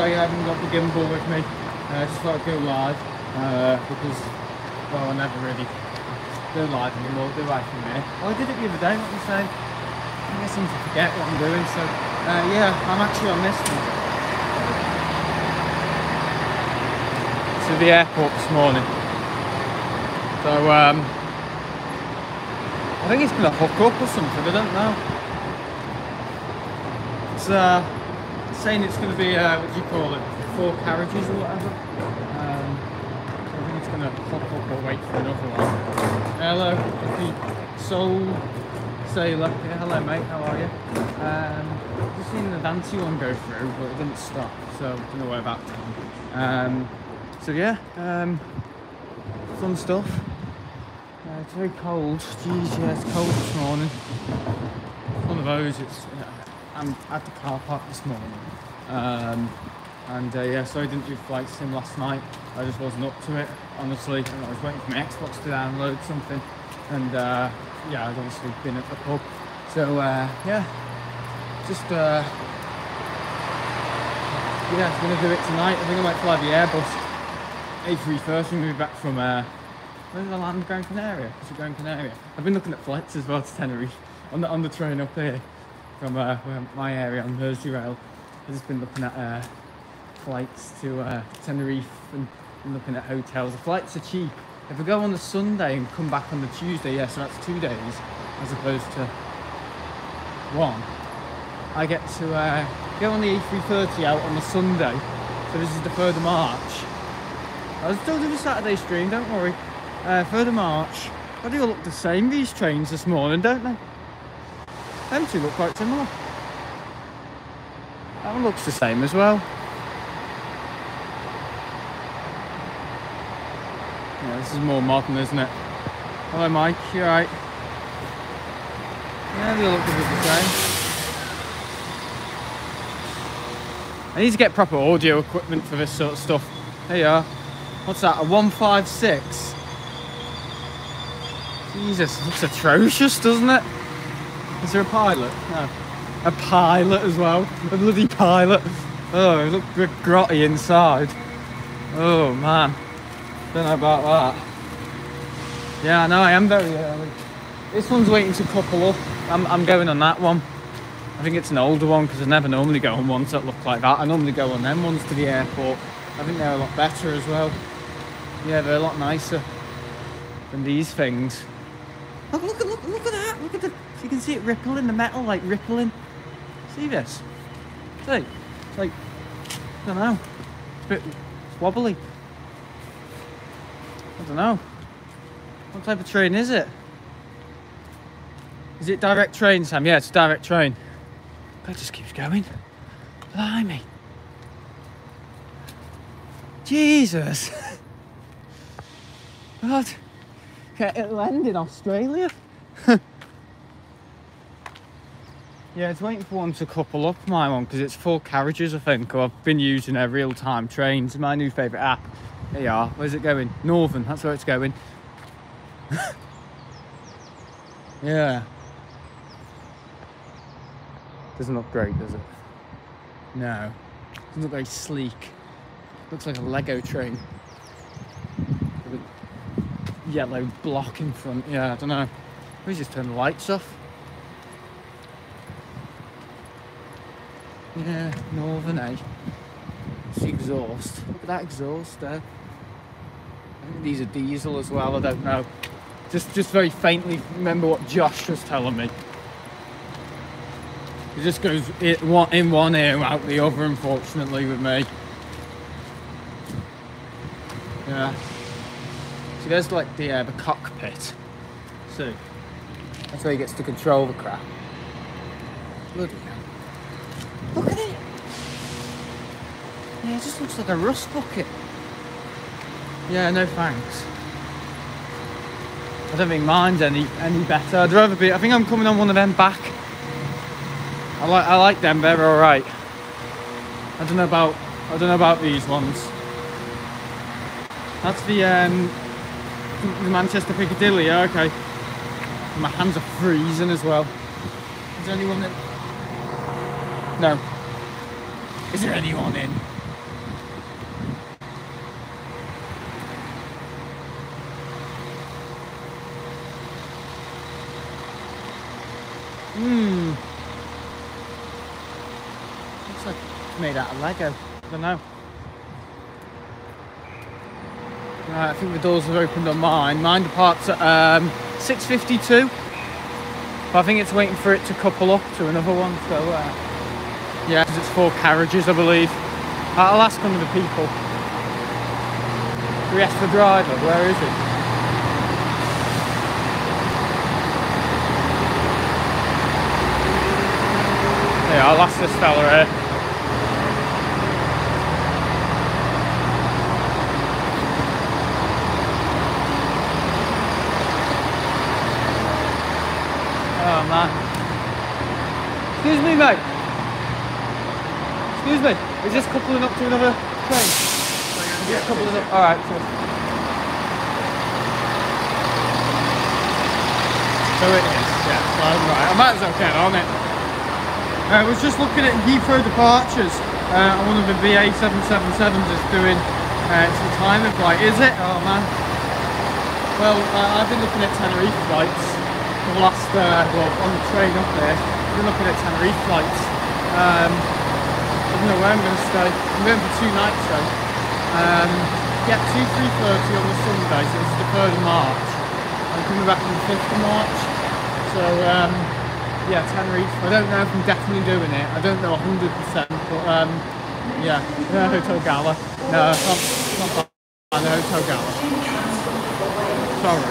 Sorry I haven't got the gimbal with me. I uh, just thought I'd go live uh, because, well, I never really go live anymore, do I from here? Well, I did it the other day, what. I guess I seem to forget what I'm doing, so uh, yeah, I'm actually on this one. To the airport this morning. So, um, I think it's been a hook up or something, I don't know. It's uh, saying it's going to be, uh, what do you call it, four carriages or whatever. Um, I think it's going to pop up or wait for another one. Hello, Soul Sailor. Yeah, hello mate, how are you? Um, just seen the Nancy one go through, but it didn't stop, so I don't know where that Um, so yeah, um, fun stuff. Uh, it's very cold. Jeez, yeah, it's cold this morning. One of those. It's. I'm at the car park this morning. Um, and uh, yeah, so I didn't do flight sim last night. I just wasn't up to it, honestly. I was waiting for my Xbox to download something. And uh, yeah, I'd obviously been at the pub. So uh, yeah, just uh, yeah, I'm gonna do it tonight. I think I might fly the Airbus A330 and move back from uh, where's the land? Gran Canaria. Is it Gran Canaria? I've been looking at flights as well to Tenerife on the on the train up here from uh, my area on Merseyrail. I've just been looking at uh, flights to uh, Tenerife and, looking at hotels. The flights are cheap. If I go on the Sunday and come back on the Tuesday, yeah, so that's two days as opposed to one. I get to uh, go on the A330 out on the Sunday. So this is the 3rd of March. I'll still do the Saturday stream, don't worry. Uh, 3rd of March. But they all look the same, these trains this morning, don't they? Them two look quite similar. That one looks the same as well. Yeah, this is more modern, isn't it? Hello, Mike. You alright? Yeah, they look a bit the same. I need to get proper audio equipment for this sort of stuff. There you are. What's that? A 156? Jesus, looks atrocious, doesn't it? Is there a pilot? No. A pilot as well. A bloody pilot. Oh, look grotty inside. Oh man. Don't know about that. Yeah, I know I am very early. This one's waiting to couple up. I'm, I'm going on that one. I think it's an older one because I never normally go on ones that look like that. I normally go on them ones to the airport. I think they're a lot better as well. Yeah, they're a lot nicer than these things. Look, look, look, look at that. Look at the you can see it rippling, the metal like rippling. See this? See? It's like, I don't know, it's a bit wobbly. I don't know. What type of train is it? Is it direct train, Sam? Yeah, it's direct train. That just keeps going. Blimey. Jesus. God. It'll end in Australia. Yeah, it's waiting for one to couple up my one because it's four carriages, I think. I've been using their real time trains. My new favourite app. There you are. Where's it going? Northern, that's where it's going. yeah. Doesn't look great, does it? No. Doesn't look very sleek. Looks like a Lego train. With a yellow block in front. Yeah, I don't know. Maybe just turn the lights off. Northern, eh? It's exhaust. Look at that exhaust there. I think these are diesel as well, I don't know. Just just very faintly remember what Josh was telling me. It just goes in one ear, out the other, unfortunately, with me. Yeah. See, there's like the, uh, the cockpit. So, That's where he gets to control the crap. Bloody Look at it. Yeah, it just looks like a rust bucket. Yeah, no thanks. I don't think mine's any any better. I'd rather be. I think I'm coming on one of them back. I like I like them. They're all right. I don't know about I don't know about these ones. That's the um the Manchester Piccadilly. Okay. My hands are freezing as well. Is there anyone that no. Is there anyone in? Hmm. Looks like it's made out of Lego. I don't know. Right, I think the doors have opened on mine. Mine departs at um, 6.52. But I think it's waiting for it to couple up to another one. So, uh, yeah, because it's four carriages, I believe. I'll ask one of the people. We ask the driver, where is he? Yeah, I'll ask this fella here. Oh man. Excuse me, mate. Excuse me. Is this coupling up to another train? This coupling up? All right. So, so it is. Yeah. Well, right. I might as well get on it. Uh, I was just looking at Heathrow departures. Uh, one of the BA 777s is doing uh, some time of flight. Is it? Oh man. Well, uh, I've been looking at Tenerife flights for the last, uh, well, on the train up there. I've been looking at Tenerife flights. Um, I don't know where I'm going to stay. I'm going for two nights though. Um, yeah, 2 3.30 on the Sunday, so it's the 3rd of March. I'm coming back on the 5th of March. So, um, yeah, Tenerife. I don't know if I'm definitely doing it. I don't know 100%, but um, yeah, no, Hotel Gala. No, not, not bad. No, Hotel Gala. Sorry.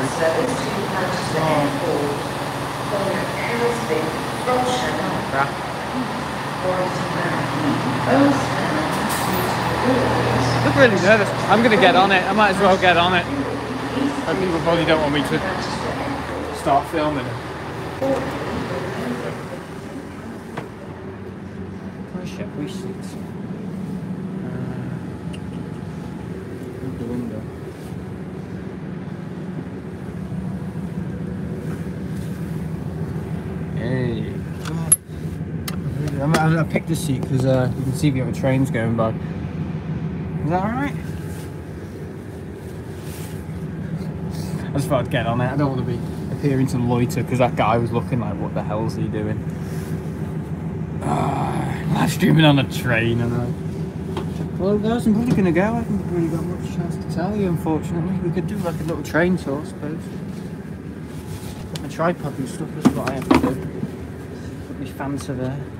Oh, crap. I look really nervous. I'm going to get on it. I might as well get on it. But people probably don't want me to start filming. Where's Chef We seats? the window. Hey. I'm, I'm, I picked this seat because uh, you can see the other trains going by. Is that alright? I just thought I'd get on it. I don't want to be appearing to loiter because that guy was looking like, what the hell's he doing? Uh, live streaming on a train, and I. Well, guys, I'm probably going to go. I haven't really got much chance to tell you, unfortunately. We could do like a little train tour, I suppose. My tripod and stuff is what I have to do. Put my Fanta there.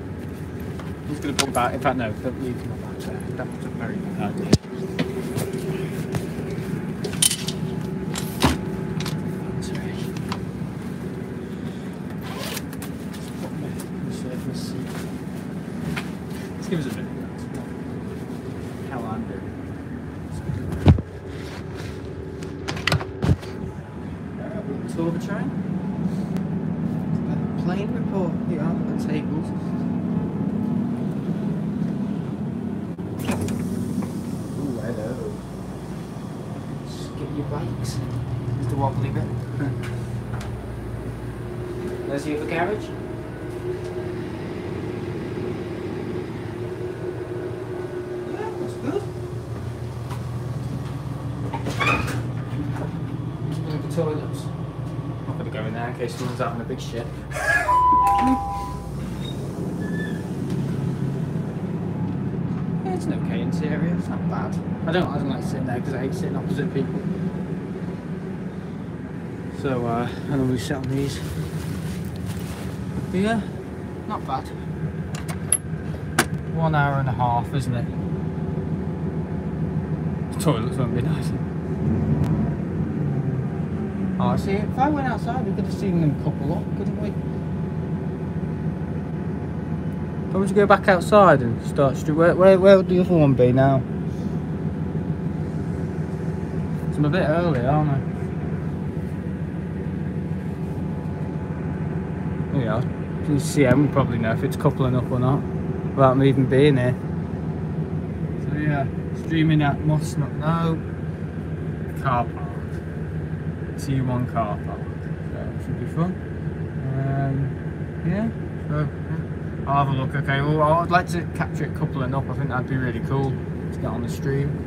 He's going to put that. In fact, no, but you can put that. That was a very bad idea. Sorry. Put my- my surface seat. Let's give us a minute. That's How I'm doing. Alright, Tour of the train. Plane report here on the tables. Ooh, hello. Just get your bikes. There's the wobbly bit. There's the other carriage. Yeah, that's good. Look at the toilets. Not gonna go in there in case someone's having a big shit. Yeah, it's an okay interior. It's not bad. I don't. I don't like sitting there because I hate sitting opposite people. So uh, I normally sit on these. But yeah, not bad. One hour and a half, isn't it? The toilets won't be nice. Oh, see, if I went outside, we could have seen them couple up, couldn't we? I would you go back outside and start street? Where, where, where would the other one be now? I'm a bit early, aren't I? You see, I would probably know if it's coupling up or not without me even being here. So yeah, streaming at must not know car park. T1 car park. So it should be fun. Um, yeah, so yeah. I'll have a look. Okay, well, I'd like to capture it coupling up. I think that'd be really cool to get on the stream.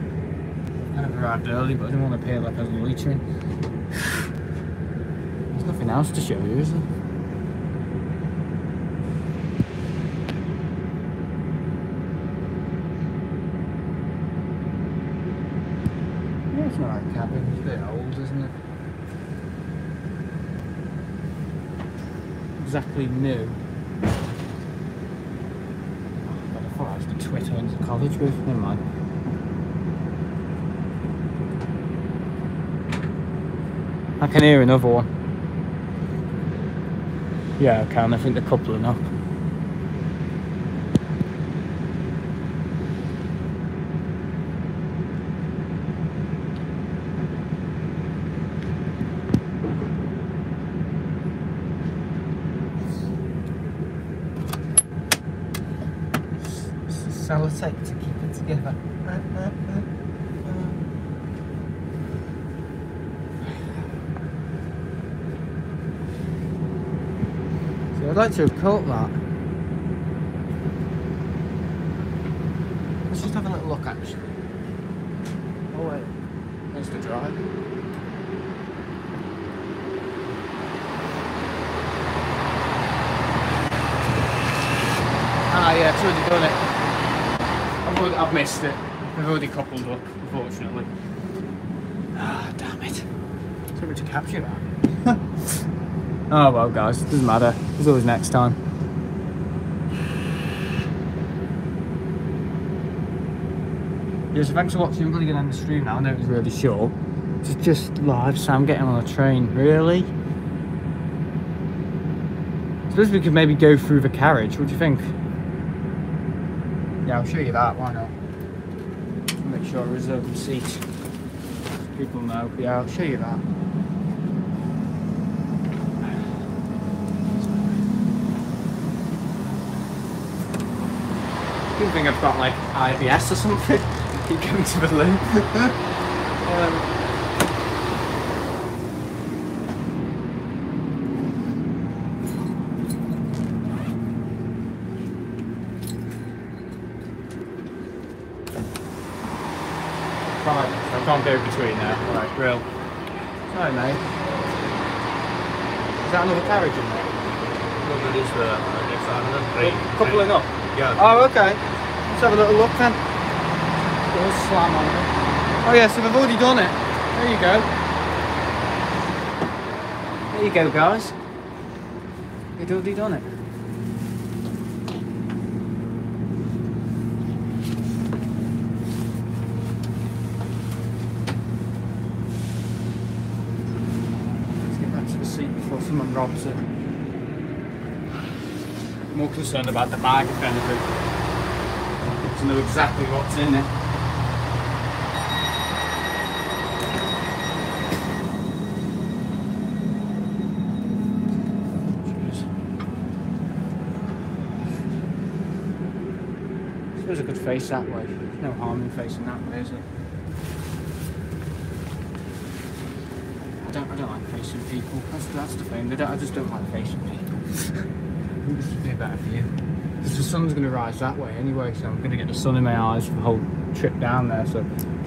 I arrived early, but I didn't want to appear like I was. There's nothing else to show you, is there? It's not like cabin. It's a bit old, isn't it? Exactly new. I thought I was the Twitter into college with. Never mind. I can hear another one. Yeah, I can. I think they're coupling up. Sellotape to keep it together. So I'd like to have caught that. Let's just have a little look actually. Oh wait, there's the drive. Ah yeah, it's already done it. I've, I've missed it. I've already coupled up, unfortunately. Ah, damn it. So much to capture that. oh well guys, it doesn't matter. There's always next time. Yeah, so thanks for watching. I'm going to end the stream now. I know it was really short. It's just live Sam getting on a train. Really? I suppose we could maybe go through the carriage. What do you think? Yeah, I'll show you that. Why not? Make sure I reserve the seat. People know. Yeah, I'll show you that. People think I've got like IBS or something. Keep going to the loo. um, Right, I can't go between there. Alright, grill. Sorry, mate. Is that another carriage in there? No, that is uh, the next. Coupling up? Yeah. Oh, okay. Let's have a little look then. Slam on it. Oh yeah, so they've already done it. There you go. There you go, guys. They've already done it. Let's get back to the seat it. More concerned about the bag, if anything. To know exactly what's in it. Suppose I could face that way. No harm in facing that way, is there? I don't, I don't like facing people. That's, that's the thing. They don't, I just don't like facing people. This would be a better view. Because the sun's going to rise that way anyway, so I'm going to get the sun in my eyes for the whole trip down there, so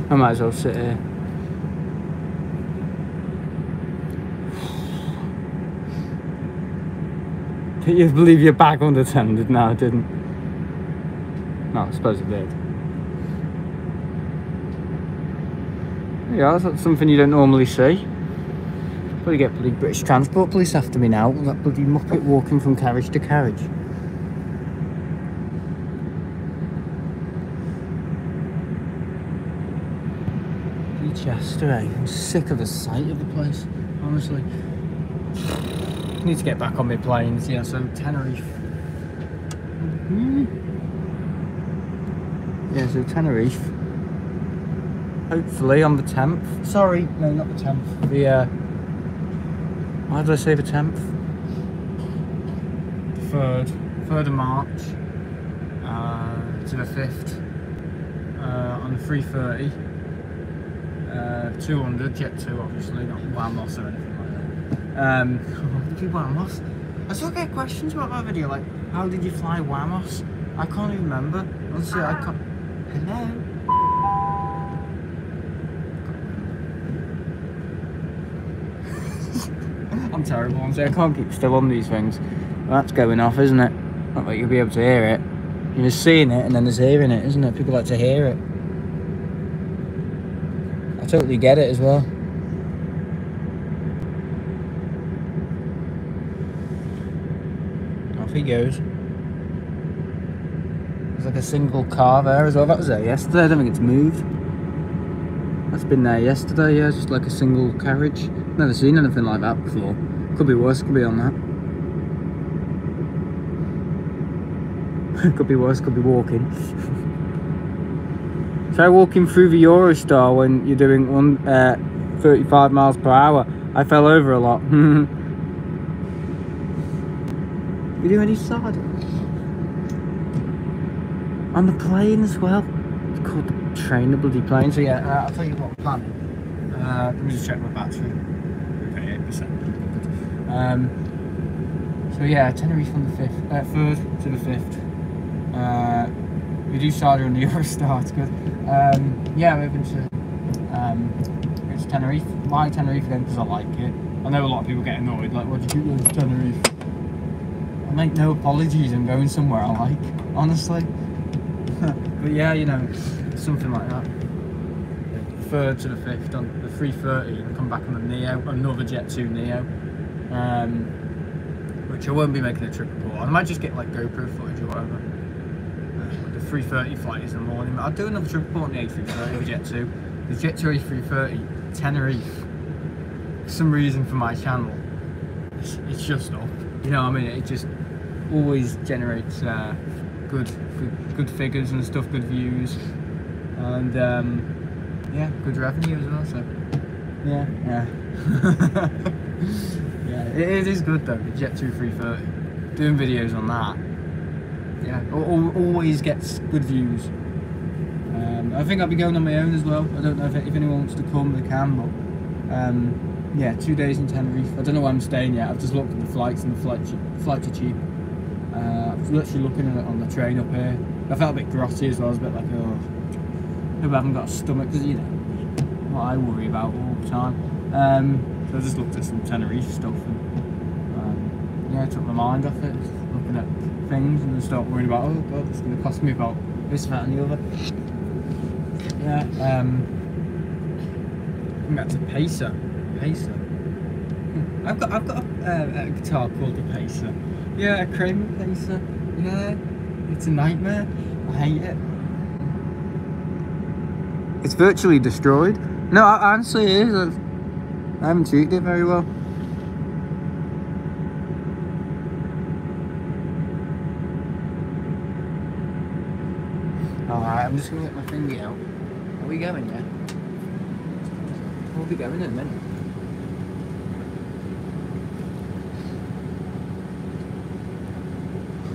I might as well sit here. Can you believe your bag unattended? No, I didn't. No, I suppose it did. Yeah, that's something you don't normally see. Probably get bloody British Transport Police after me now. That bloody muppet walking from carriage to carriage. Chester, eh? I'm sick of the sight of the place, honestly. Need to get back on my planes, yeah, so Tenerife. Mhm. Yeah, so Tenerife. Hopefully on the 10th. Sorry, no, not the 10th. The, uh, why did I say the 10th? 3rd. 3rd of March uh, to the 5th uh, on the 330. Uh, 200, Jet 2 obviously, not Wamos or anything like that. Um, what did you Wamos? I still get questions about that video, like, how did you fly Wamos? I can't even remember. Honestly, I can't. Hello? I'm terrible. I can't keep still on these things. That's going off, isn't it? Not like you'll be able to hear it. You're just seeing it and then there's hearing it, isn't it? People like to hear it. I totally get it as well. Off he goes. There's like a single car there as well. That was there yesterday. I don't think it's moved. That's been there yesterday, yeah, just like a single carriage. Never seen anything like that before. Could be worse, could be on that. could be worse, could be walking. Try walking through the Eurostar when you're doing one, uh, 35 miles per hour. I fell over a lot. you do any side? On the plane as well. It's called the train, the bloody plane. So yeah, uh, I'll tell you what plan. Uh, let me just check my battery. Um. So yeah, Tenerife on the fifth, uh, third to the fifth. Uh, we do Sarda on the Eurostar. It's good. Um, yeah, moving to um, it's Tenerife. Why Tenerife again? Because I like it. I know a lot of people get annoyed. Like, what did you do with Tenerife? I make no apologies. I'm going somewhere I like. Honestly. but yeah, you know, something like that. Third to the fifth on the 330 and come back on the Neo, another Jet 2 Neo. Um, which I won't be making a trip report. I might just get like GoPro footage or whatever. Uh, the 330 flight is in the morning. I'll do another trip report on the A330 with Jet 2. The Jet 2 A330, Tenerife. For some reason for my channel, it's, it's just up. You know, what I mean, it just always generates uh, good, good, good figures and stuff, good views, and um, yeah, good revenue as well. So yeah, yeah, yeah. It, is good though. The Jet 2 330. Doing videos on that, yeah, al- al- always gets good views. Um, I think I'll be going on my own as well. I don't know if, if anyone wants to come, they can, but um, yeah, two days in Tenerife. I don't know where I'm staying yet. I've just looked at the flights and the flights, flights are cheap. Uh, I was literally looking at on the train up here. I felt a bit grotty as well. I was a bit like, oh, hope I haven't got a stomach because you know what I worry about all the time. Um, so I just looked at some Tenerife stuff and um, yeah, I took my mind off it. Looking at things and then start worrying about, oh god, it's going to cost me about this, that, and the other. Yeah. Um, back to Pacer. Pacer. Hmm, I've got I've got a, uh, a guitar called the Pacer. Yeah, a Kramer Pacer. Yeah, it's a nightmare. I hate it. It's virtually destroyed. No, I- honestly, it is. I haven't treated it very well. Alright, I'm just gonna get my finger out. Are we going, yeah? We'll be going in a minute.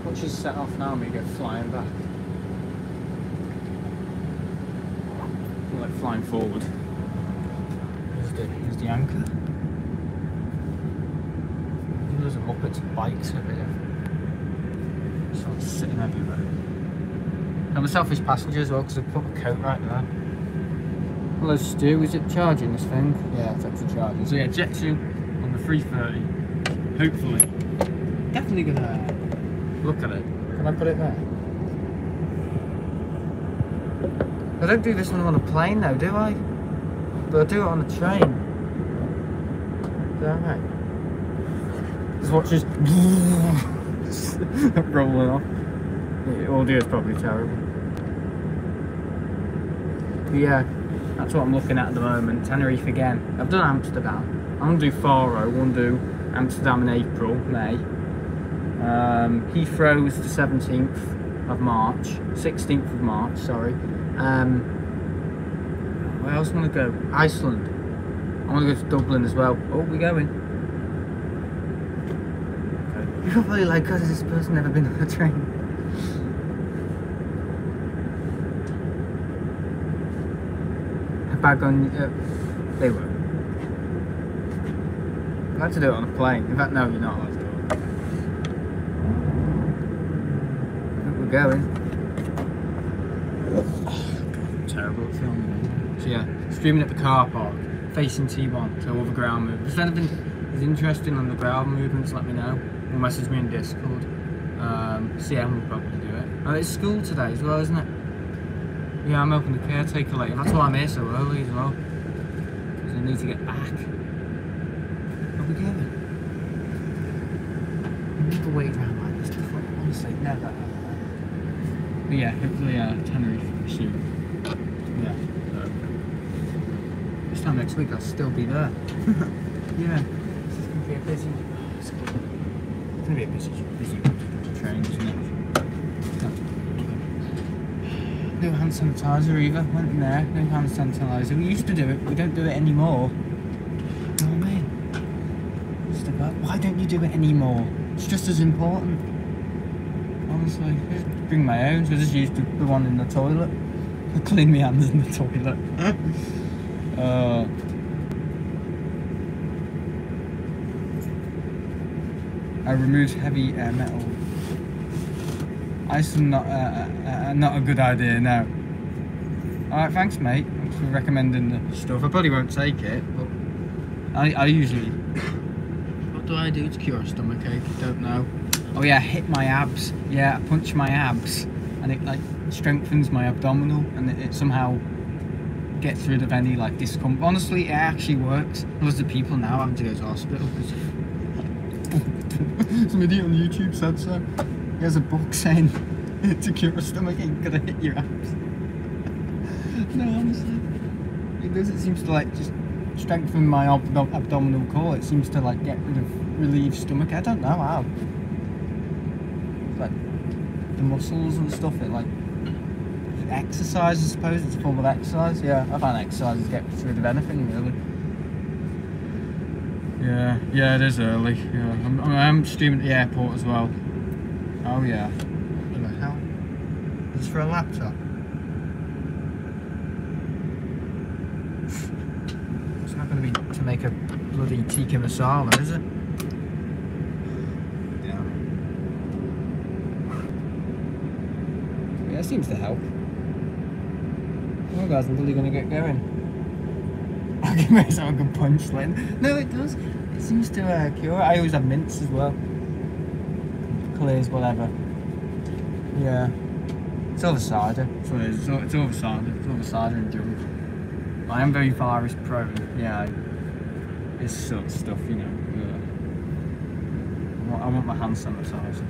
Watch us set off now and we go flying back. Like flying forward. The, anchor. There's a Muppets bikes over here. Sort of sitting everywhere. I'm a selfish passenger as well because I've put my coat right there. Hello Stu, is it charging this thing? Yeah, it's actually charging. So yeah, 2 on the 330. Hopefully. Definitely gonna look at it. Can I put it there? I don't do this when I'm on a plane though, do I? But I do it on a train. Is that? Just watch this rolling off. The audio is probably terrible. Yeah, that's what I'm looking at at the moment. Tenerife again. I've done Amsterdam. I'm gonna do Faro. Gonna do Amsterdam in April, May. Um, Heathrow's the 17th of March, 16th of March. Sorry. Um, where else I gonna go? Iceland. I want to go to Dublin as well. Oh, we're going. You're probably like, God, has this person never been on a train? A bag on... Uh, they were. I'm to do it on a plane. In fact, no, you're not allowed to do it. We're going. Oh, terrible filming. So yeah, streaming at the car park facing T1, so all the ground movements. If anything is interesting on the ground movements, let me know. Or message me in Discord. Um, CM will probably do it. Oh, it's school today as well, isn't it? Yeah, I'm helping the caretaker later. That's why I'm here so early as well. Because I need to get back. Where we going? I never wait around like this before. Honestly, never. But yeah, hopefully uh, Tenerife soon. Yeah. So. This time next week I'll still be there. yeah. This is gonna be a busy. It's gonna be a busy, busy train, isn't it? No hand sanitizer either. Went in there. No hand sanitizer. We used to do it. We don't do it anymore. Oh man. Just about. Why don't you do it anymore? It's just as important. Honestly, just bring my own. So I just used the the one in the toilet. I clean my hands in the toilet. uh, I removed heavy uh, metal. Is not uh, uh, uh, not a good idea now. Alright, thanks mate. Thanks for recommending the stuff. I probably won't take it, but I, I usually... What do I do to cure a stomachache? I don't know. Oh yeah, I hit my abs. Yeah, I punch my abs and it like strengthens my abdominal and it, it somehow gets rid of any like discomfort. Honestly, it actually works. Lots of people now having to go to hospital because some idiot on YouTube said so. He has a book saying to cure a stomach ache, gotta hit your abs. no, honestly, it does. It seems to like just strengthen my abdo- abdominal core. It seems to like get rid of relieve stomach. I don't know how. Like the muscles and stuff. It like exercise. I suppose it's a form of exercise. Yeah, I find exercise gets rid of anything really. Yeah, yeah, it is early. Yeah, I'm, I'm streaming at the airport as well. Oh yeah. What the hell? Is this for a laptop? It's not going to be to make a bloody tikka masala, is it? Yeah. Yeah, it seems to help. Well guys, I'm really going to get going. I'll give myself a good punch then. No, it does. It seems to uh, cure. I always have mints as well. Clears whatever. Yeah. It's over cider. What it is. It's, it's over cider. It's over cider and junk. I am very virus prone. Yeah. I- It's sort of stuff, you know. Yeah. I want, I want my hand sanitised.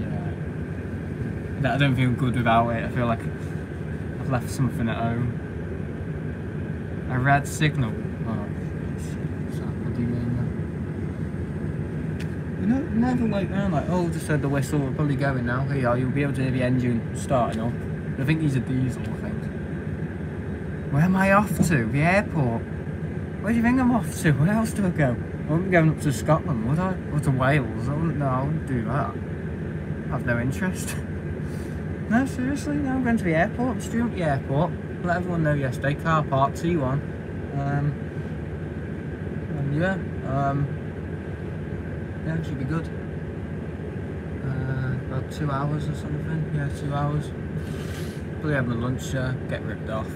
Yeah. I don't feel good without it. I feel like I've left something at home. A red signal. Oh, what do you know, never like that. Like, oh, just heard the whistle. We're probably going now. Here you are. You'll be able to hear the engine starting up. I think these are diesel things. Where am I off to? The airport. Where do you think I'm off to? Where else do I go? I wouldn't be going up to Scotland, would I? Or to Wales? I wouldn't. No, I wouldn't do that. I have no interest. no, seriously. No, I'm going to the airport. I'm streaming at the airport. Let everyone know yesterday. Car park T1. Um, and yeah. Um, yeah, it should be good. Uh, about two hours or something. Yeah, two hours. Probably have my lunch, uh, get ripped off.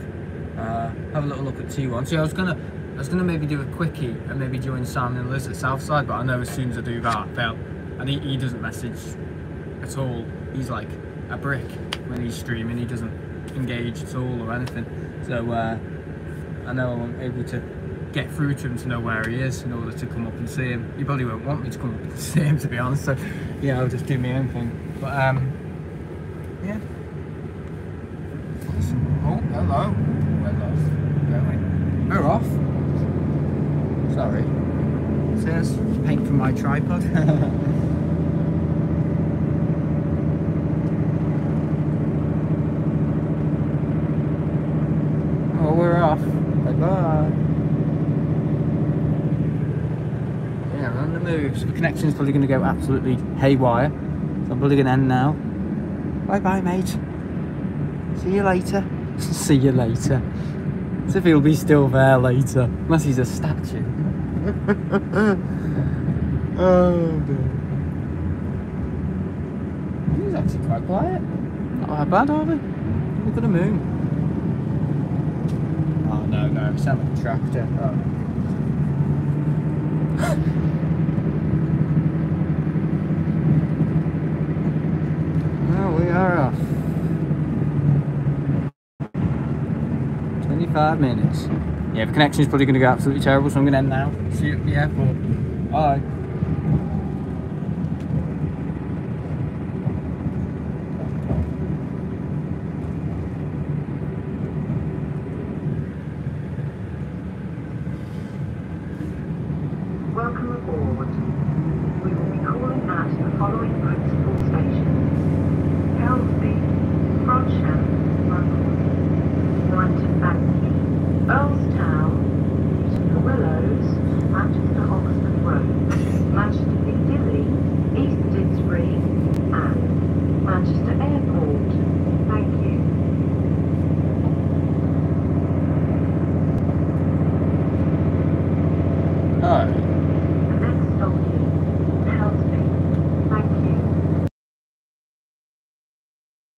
Uh, have a little look at T1. See, I was gonna, I was gonna maybe do a quickie and maybe join Simon and Liz at Southside, but I know as soon as I do that, they'll, and he, he doesn't message at all. He's like a brick when he's streaming. He doesn't engage at all or anything. So uh, I know I'm able to get through to him to know where he is in order to come up and see him. He probably won't want me to come up and see him to be honest. So yeah, I'll just do my own thing. But um, yeah. Oh, hello. Hello. Going. We're off. Sorry. Says paint from my tripod. oh, we're off. Bye bye. Yeah, we're on the move. So the connection's probably going to go absolutely haywire. So I'm probably going to end now. Bye bye, mate. See you later. See you later. As if he'll be still there later. Unless he's a statue. oh, dear. He's actually quite quiet. Not that bad, are they? Look at the moon. No, no, it's not like a tractor. Oh. well, we are off. 25 minutes. Yeah, the connection is probably going to go absolutely terrible, so I'm going to end now. See you at the airport. Bye.